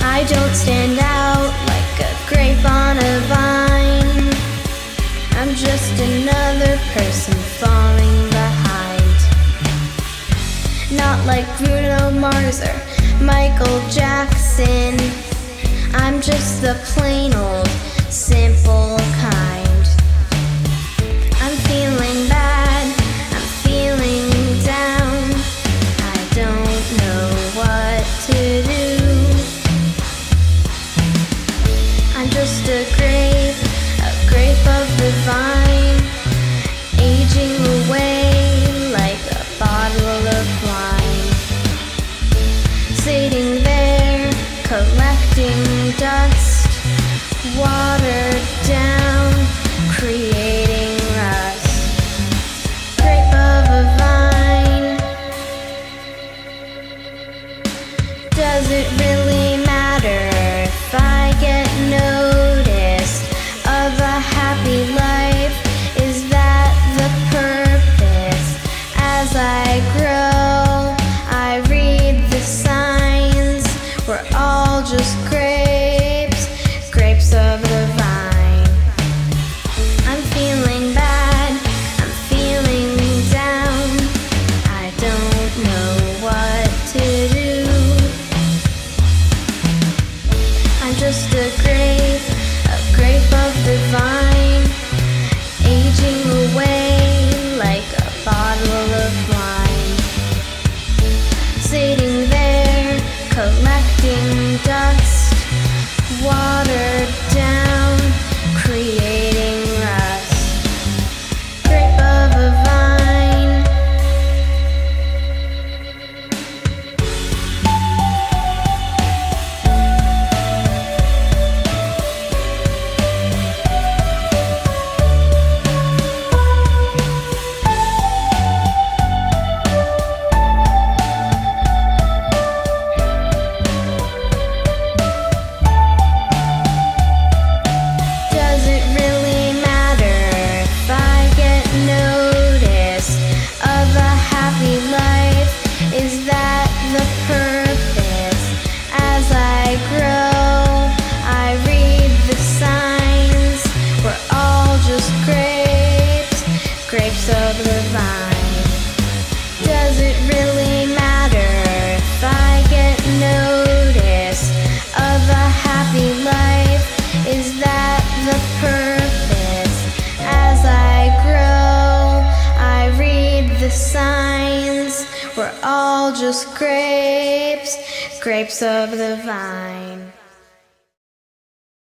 I don't stand out like a grape on a vine. I'm just another person falling behind. Not like Bruno Mars or Michael Jackson. I'm just the plain old simple Does it really matter if I get noticed of a happy life? Is that the purpose? As I grow, I read the signs. We're all just grapes, just a grape, a grape of the vine, aging away like a bottle of wine. Sitting there, collecting dust, Noticed of a happy life? Is that the purpose? As I grow, I read the signs. We're all just grapes, grapes of the vine.